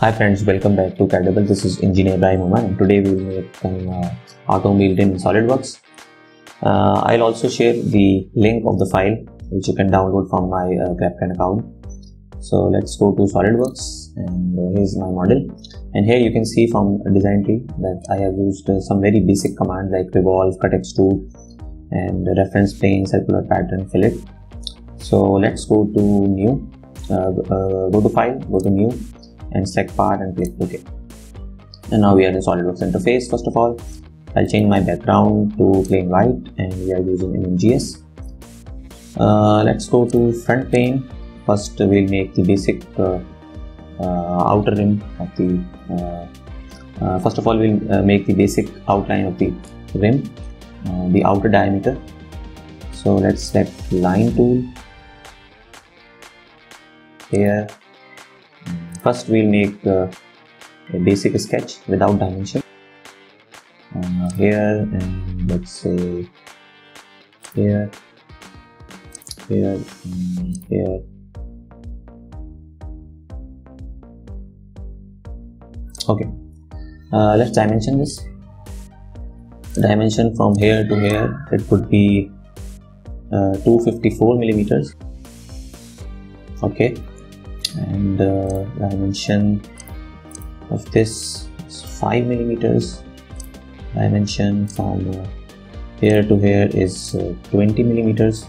Hi friends, welcome back to CADable. This is Engineer Ibrahim Omer and today we will make an uh, automobile in SolidWorks. Uh, I'll also share the link of the file which you can download from my uh, GrabCAD account. So let's go to SolidWorks and uh, here's my model. And here you can see from design tree that I have used uh, some very basic commands like revolve, cut extrude and reference plane, circular pattern, fillet. So let's go to new, uh, go to file, go to new and select part and click OK. And now we are in SolidWorks interface. First of all, I'll change my background to plain white and we are using MMGS. Uh, let's go to front plane. First, we'll make the basic uh, uh, outer rim of the. Uh, uh, first of all, we'll uh, make the basic outline of the rim, the outer diameter. So let's select line tool here First we'll make uh, a basic sketch without dimension. Uh, here and let's say here, here, here. Okay, uh, let's dimension this. dimension from here to here it could be uh, 254 millimeters. Okay, and uh, dimension of this is 5 millimeters. Dimension from uh, here to here is uh, 20 millimeters.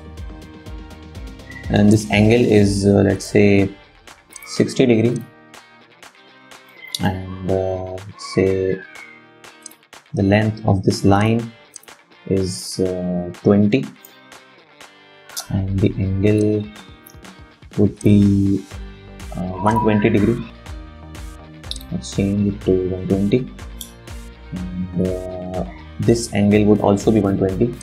And this angle is uh, let's say 60 degree. And let's say the length of this line is uh, 20 and the angle would be uh, 120 degree let's change it to 120 and uh, this angle would also be 120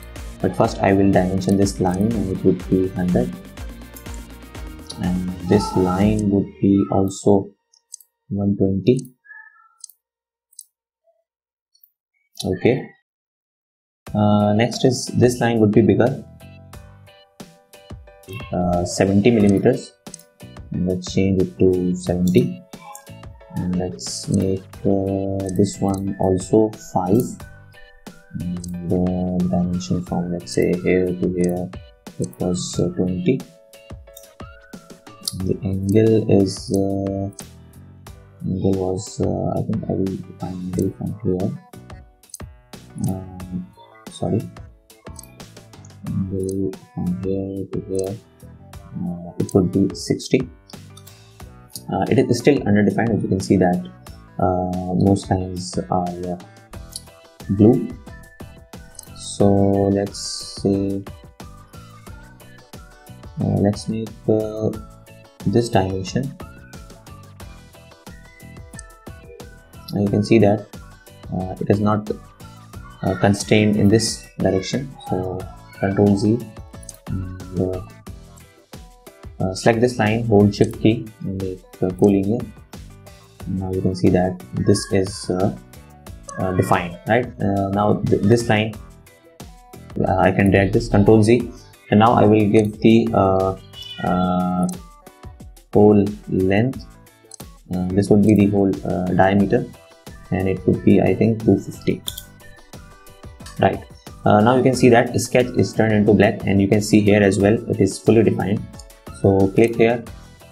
but first I will dimension this line and it would be 100 and this line would be also 120 okay. Uh, next is this line would be bigger. Uh, 70 millimeters and let's change it to 70 and let's make uh, this one also 5 and the dimension from let's say here to here it was uh, 20 the angle is uh, angle was uh, I think I will find angle from here. Um, sorry. Angle from here to here. uh, it would be 60 uh, it is still underdefined you can see that uh, most lines are uh, blue. So let's say uh, let's make uh, this dimension. And you can see that it is not constrained in this direction. So control Z and, uh, select this line hold shift key and make uh, collinear now you can see that this is uh, uh defined right? Uh, now th this line I can drag this control Z. And now I will give the whole length. This would be the whole diameter. And it would be I think 250 right. Now you can see that sketch is turned into black. And you can see here as well it is fully defined so click here.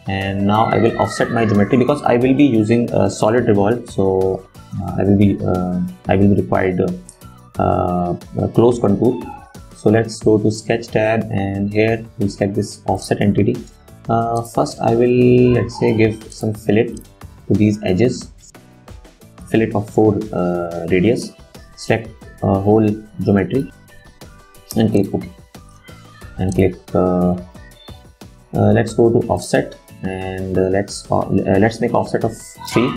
And now I will offset my geometry because I will be using a solid revolve. So uh, I will be uh, I will be required uh, a close contour. So let's go to sketch tab and here we'll this offset entity. Uh, first I will let's say give some fillet to these edges. Fillet of 4 uh, radius. Select whole geometry and click OK. And click uh, uh, let's go to offset and uh, let's uh, let's make offset of 3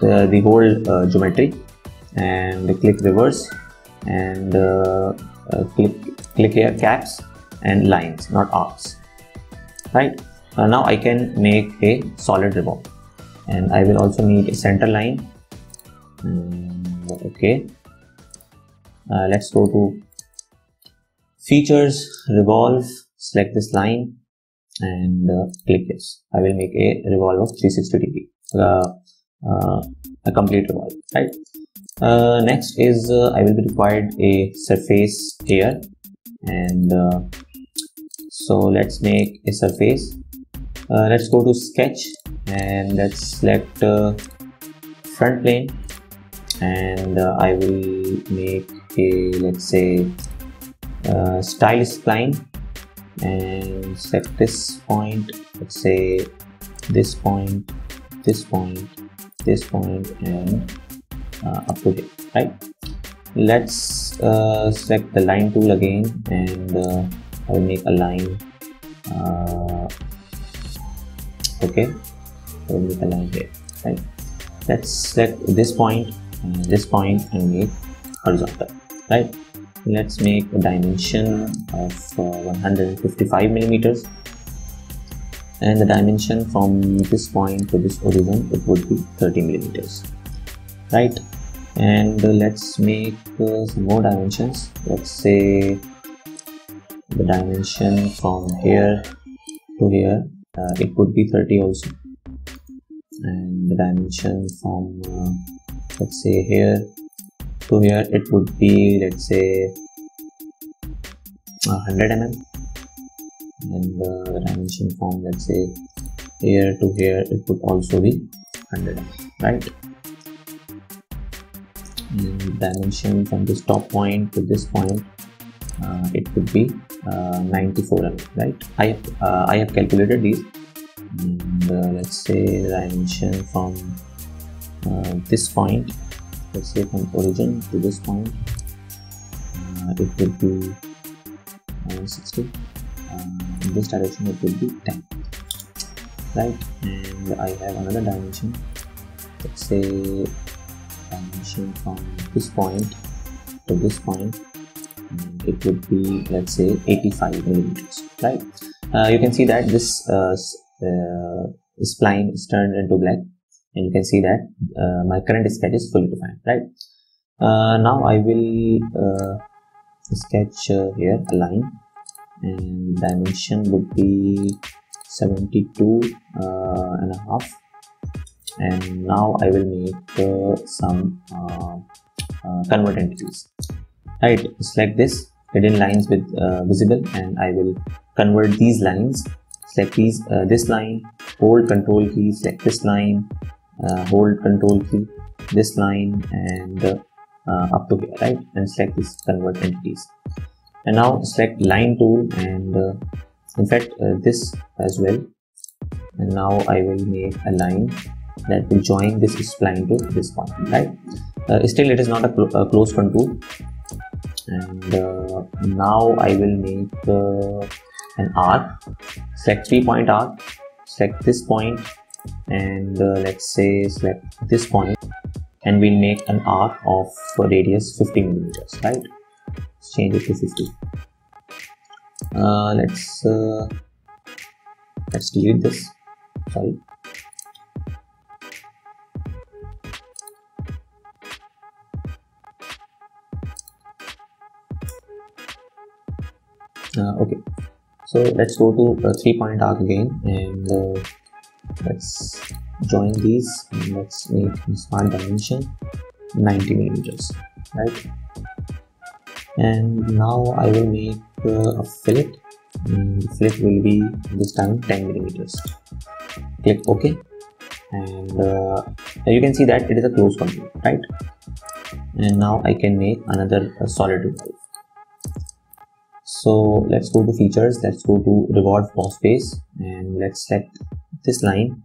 the, the whole geometry and click reverse and click click here caps and lines not arcs. Right? Uh, now I can make a solid revolve and I will also need a center line. Mm, okay. Uh, let's go to features revolve select this line and uh, click yes. I will make a revolve of 360 degree. Uh, uh, a complete revolve right? Uh, next is uh, I will be required a surface here and uh, so let's make a surface. Uh, let's go to sketch and let's select uh, front plane. And uh, I will make a let's say style spline and select this point let's say this point this point this point and uh, up to here right? Let's uh, select the line tool again and uh, I will make a line uh, okay? I will make a line here right? Let's select this point and this point and make horizontal right let's make a dimension of uh, 155 millimeters. And the dimension from this point to this origin it would be 30 millimeters. Right? And uh, let's make uh, some more dimensions. Let's say the dimension from here to here uh, it would be 30 also. And the dimension from uh, let's say here to here it would be let's say 100 mm and the dimension from let's say here to here it would also be 100 mm, right? And dimension from this top point to this point uh, it would be uh, 94 mm right? I uh, i have calculated these. And uh, let's say dimension from uh, this point let's say from origin to this point uh, it would be 60 in this direction it will be 10 right? And I have another dimension. Let's say dimension from this point to this point. It would be let's say 85 millimeters. Right? Uh, you can see that this uh, uh, spline is turned into black and you can see that uh, my current sketch is fully defined right? Uh, now I will uh, sketch here a line. And dimension would be 72 uh, and a half. And now I will make uh, some uh, uh convert entities. Right select this hidden lines with uh, visible and I will convert these lines. Select these uh, this line hold control key select this line hold control key this line and up to here right? And select this convert entities. And now select line tool and uh, in fact uh, this as well. And now I will make a line that will join this spline to this point right? Uh, still it is not a, cl a close contour and uh, now I will make uh, an arc. Select three point arc. Select this point and uh, let's say select this point and we'll make an arc of radius 50 millimeters right? Let's change it to 50 uh, let's uh, let's delete this. Sorry. Uh, okay. So let's go to a three point arc again and uh, let's join these let's make smart dimension 90 millimeters right? And now I will make uh, a fillet. And the fillet will be this time 10 millimeters. Click ok. And uh, you can see that it is a close contour right? And now I can make another uh, solid revolve so let's go to features. Let's go to revolve boss base and let's select this line.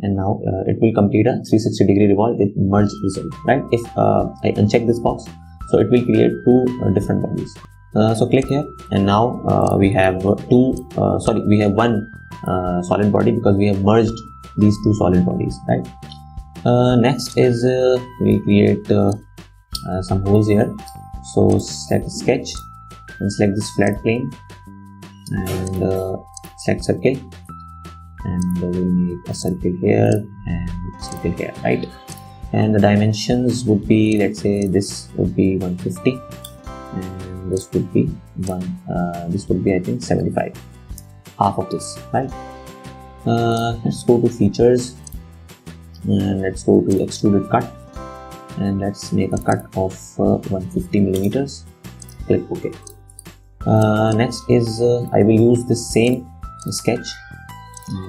And now uh, it will complete a 360 degree revolve with merge result right? If uh, I uncheck this box so it will create two uh, different bodies uh, so click here. And now uh, we have two uh, sorry we have one solid body because we have merged these two solid bodies right? Next is we create some holes here. So select sketch and select this flat plane. And select circle and we'll make a circle here and circle here right? And the dimensions would be let's say this would be 150 and this would be one uh, this would be I think 75 half of this right? Uh, let's go to features and let's go to extruded cut and let's make a cut of uh, 150 millimeters. Click ok. Uh, next is uh, i will use the same sketch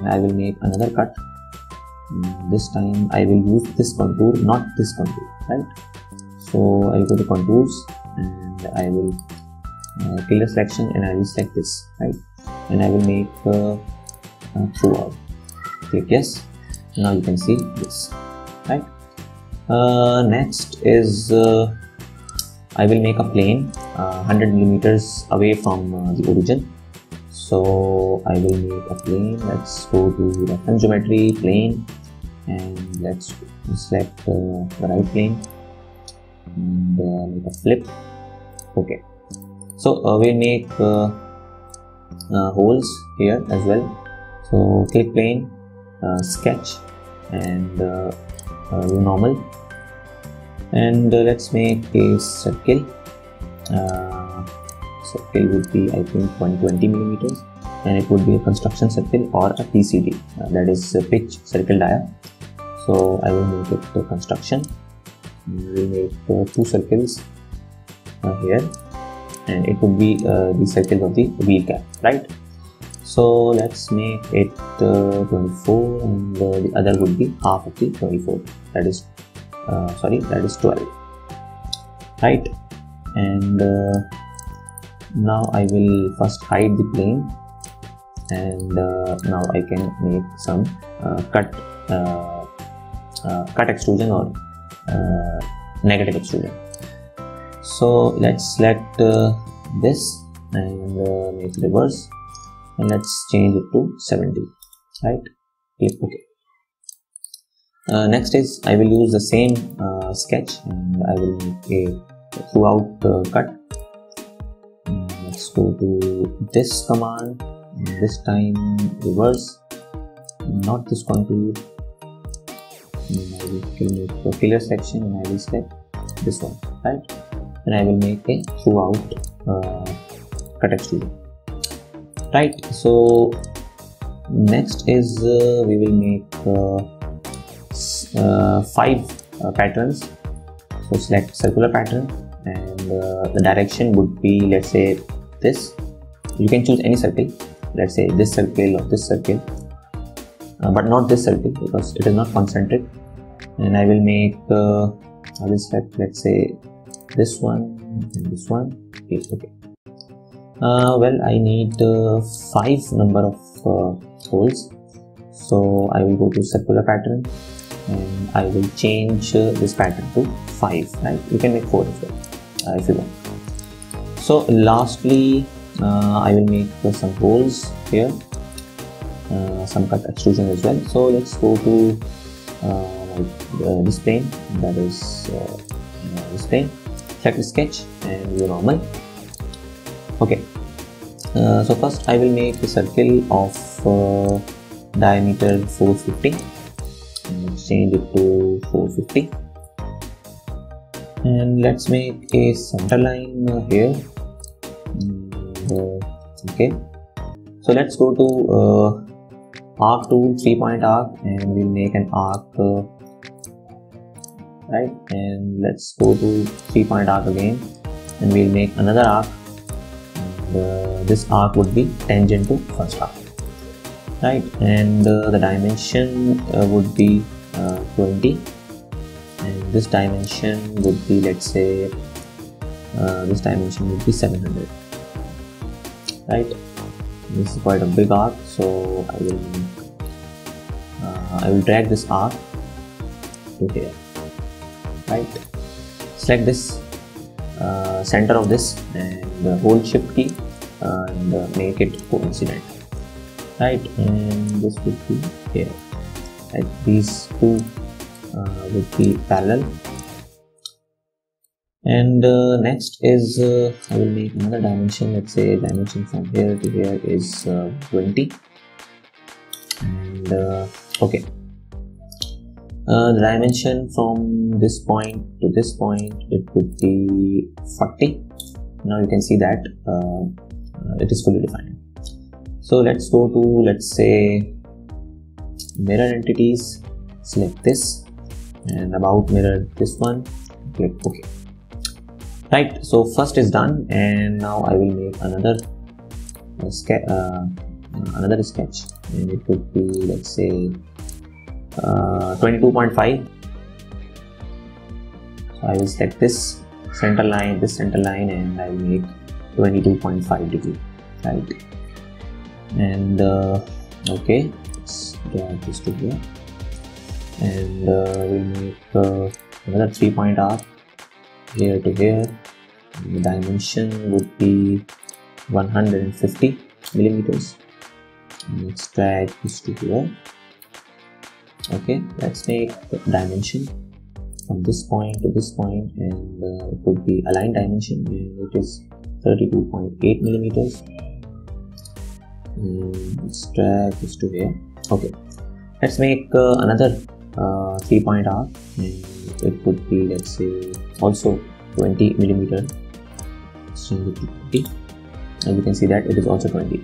i will make another cut. Mm, this time i will use this contour not this contour right? So i'll go to contours and i will uh, clear selection and i will select this right? And i will make uh, uh, throughout click yes. Now you can see this right? Uh, next is uh, I will make a plane uh, 100 millimeters away from uh, the origin so I will make a plane. Let's go to reference geometry plane and let's select uh, the right plane and uh, make a flip. Okay. So we'll make holes here as well. So click plane sketch and uh, normal. And uh, let's make a circle. Uh, circle would be I think 120 millimeters and it would be a construction circle or a PCD uh, that is a pitch circle dia. So I will make it a construction. We make uh, two circles uh, here and it would be the circles of the wheel cap right? So let's make it uh, 24 and uh, the other would be half of the 24 that is uh, sorry that is 12 right? And uh, now I will first hide the plane and uh, now I can make some uh, cut cut extrusion or negative extrusion. So let's select this and make reverse and let's change it to 70 right? Click ok uh, next is i will use the same uh, sketch and i will make a throughout uh, cut go to this command this time reverse not this contour and I will filler section and I will select this one right? And I will make a throughout uh, cut extrusion right so next is uh, we will make uh, uh, five uh, patterns. So select circular pattern and uh, the direction would be let's say this. You can choose any circle. Let's say this circle or this circle. Uh, but not this circle because it is not concentric. And I will make I will select let's say this one and this one. Okay, okay. Uh, well I need uh, five number of uh, holes. So I will go to circular pattern and I will change uh, this pattern to 5 right? You can make 4 as well uh, if you want so lastly uh, I will make some holes here some cut extrusion as well. So let's go to this plane that is this plane. Check the sketch and your normal. Okay. Uh, so first I will make a circle of uh, diameter 450 and change it to 450 and let's make a center line here. uh, okay. So let's go to uh, arc tool three point arc and we'll make an arc uh, right? And let's go to three point arc again and we'll make another arc. Uh, this arc would be tangent to first arc right? And uh, the dimension uh, would be uh, 20 and this dimension would be let's say uh, this dimension would be 700 right? This is quite a big arc so I will uh, I will drag this arc to here right? Select this center of this and hold shift key and uh, make it coincident right? And this would be here right? These two uh, would be parallel and uh, next is uh, I will make another dimension. Let's say dimension from here to here is uh, 20 and uh, okay. Uh, the dimension from this point to this point it would be 40 now you can see that uh, it is fully defined. So let's go to let's say mirror entities. Select this. And about mirror this one. Click ok right so first is done and now i will make another uh, sketch uh, another sketch. And it would be let's say uh, 22.5 so i will select this center line this center line and i will make 22.5 degree. Right. And uh, okay let's drag this to here. And uh, we'll make uh, another three point arc here to here. The dimension would be 150 millimeters. Let's drag this to here. Okay let's make the dimension from this point to this point and uh, it would be aligned dimension and it is 32.8 millimeters. And let's drag this to here. Okay let's make uh, another uh, three point arc and it would be let's say also 20 millimeter. Change it to 20 and you can see that it is also 20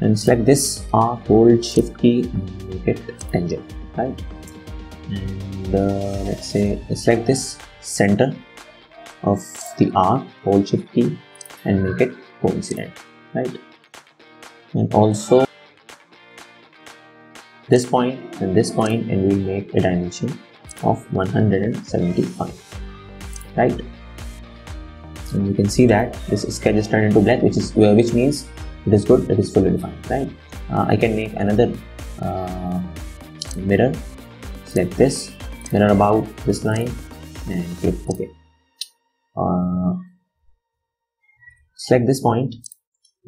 and select this R hold shift key and make it tangent right? And uh, let's say select this center of the R hold shift key and make it coincident right? And also this point and this point and we'll make a dimension of 175 right? And you can see that this sketch is turned into black which is which means it is good it is fully defined right? Uh, I can make another uh, mirror select this mirror about this line and click OK. Uh, select this point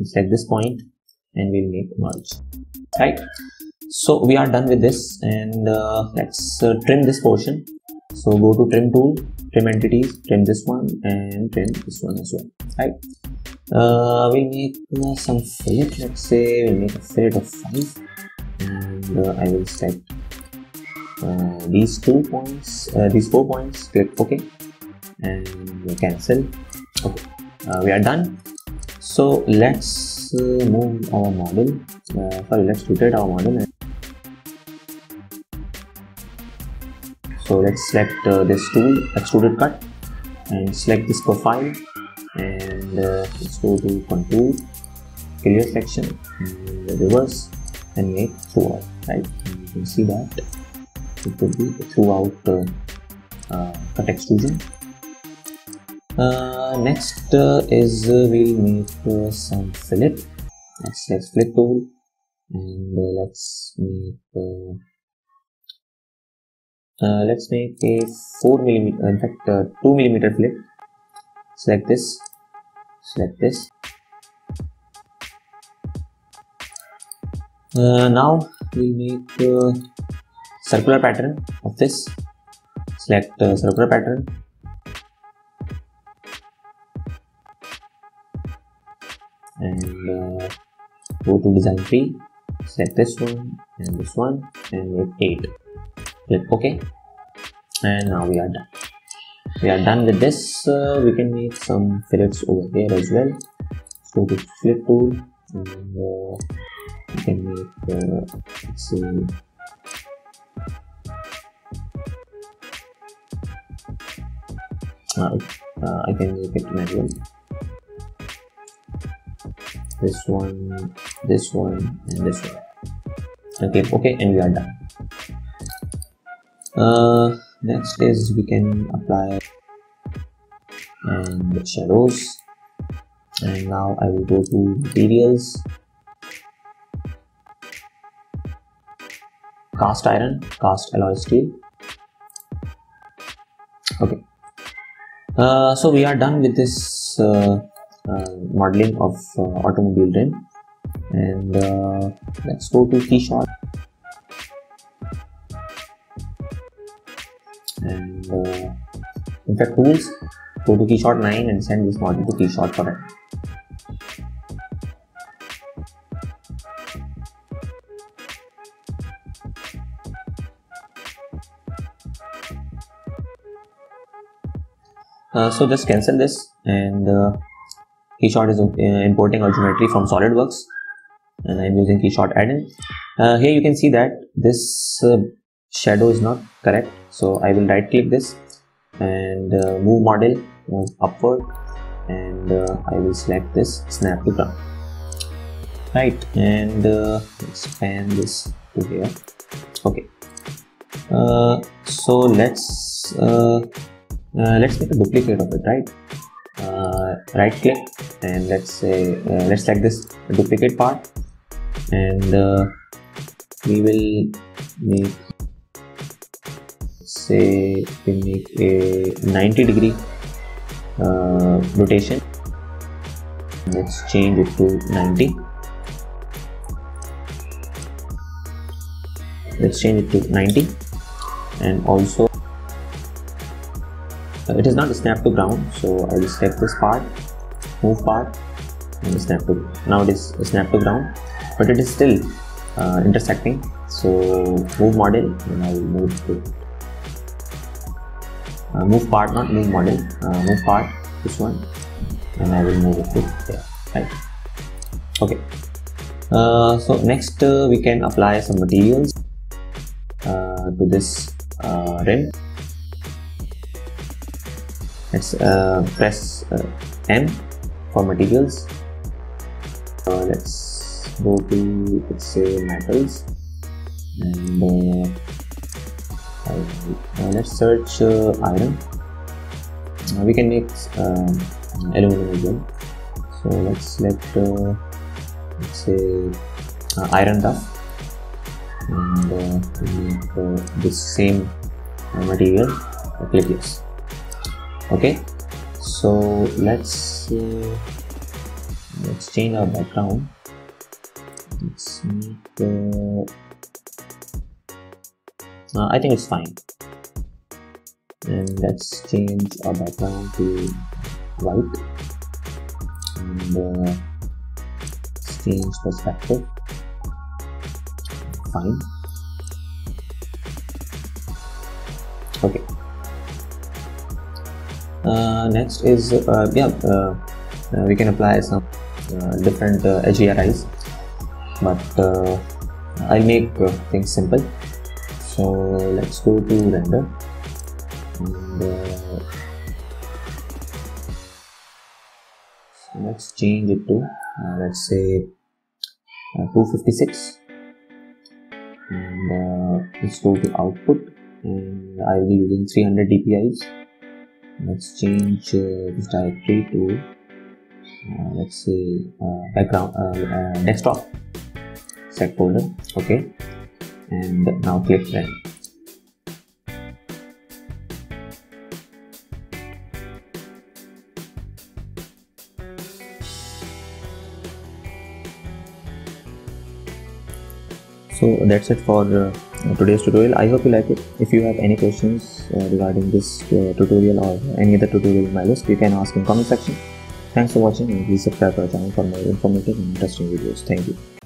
select this point and we'll make merge right? So we are done with this and uh, let's uh, trim this portion. So go to trim tool trim entities trim this one and trim this one as well right? Uh, we make uh, some fillet let's say we make a fillet of 5 and uh, I will select uh, these two points these four points click ok. And cancel. Okay. We are done. So let's move our model. Sorry let's rotate our model so let's select uh, this tool extruded cut and select this profile and uh, let's go to contour clear section and reverse and make throughout right? And you can see that it will be throughout uh, uh, cut extrusion uh, next uh, is we'll make some fillet. Let's select fillet tool and let's make uh, let's make a 4 millimeter in fact uh, 2 millimeter fillet select this. Select this. Uh, now we'll make a circular pattern of this. Select circular pattern. And uh, go to design tree select this one and this one and 8 click ok and now we are done. We are done with this. Uh, we can make some fillets over here as well. So the fillet tool and uh, we can make uh, let's see. Uh, uh, I can make it manual this one this one and this one. Okay okay and we are done uh, next is we can apply and shadows. And now I will go to materials. Cast iron cast alloy steel. Okay. Uh, so we are done with this uh, uh, modeling of uh, automobile rim. And uh, let's go to Keyshot and uh, in fact tools go to keyshot 9 and send this model to keyshot for it? Uh, so just cancel this and uh, keyshot is uh, importing geometry from solidworks and i'm using keyshot add-in. Uh, here you can see that this uh, shadow is not correct. So I will right click this and uh, move model move upward and uh, I will select this snap to ground right and uh, expand this to here. Okay. Uh, so let's uh, uh, let's make a duplicate of it right? Right click and let's say let's select this duplicate part and we will make say we make a 90 degree uh, rotation. Let's change it to 90 let's change it to 90 and also uh, it is not snap to ground so I will select this part move part and snap to now it is snap to ground but it is still uh, intersecting. So move model and I will move to uh, move part not move model uh, move part this one. And I will move it to there right. Okay. Uh, so next uh, we can apply some materials uh, to this uh, rim let's press M for materials. Let's go to let's say metals. And uh, uh, let's search uh, iron. Uh, we can make um, aluminum so let's select uh, let's say uh, iron dust and uh, make uh, this same uh, material click yes. Okay. So let's uh, let's change our background. Let's make uh, I think it's fine. And let's change our background to white. And uh, change perspective. Fine. Okay. Uh, next is uh, yeah uh, uh, we can apply some uh, different uh, but uh, I'll make things simple so let's go to render and uh, let's change it to uh, let's say uh, 256 and uh, let's go to output. And I will be using 300 DPIs let's change uh, this directory to uh, let's say background desktop. Set folder. Okay and now click run so that's it for uh, today's tutorial. I hope you like it. If you have any questions uh, regarding this uh, tutorial or any other tutorial in my list you can ask in comment section. Thanks for watching and please subscribe to our channel for more informative and interesting videos. Thank you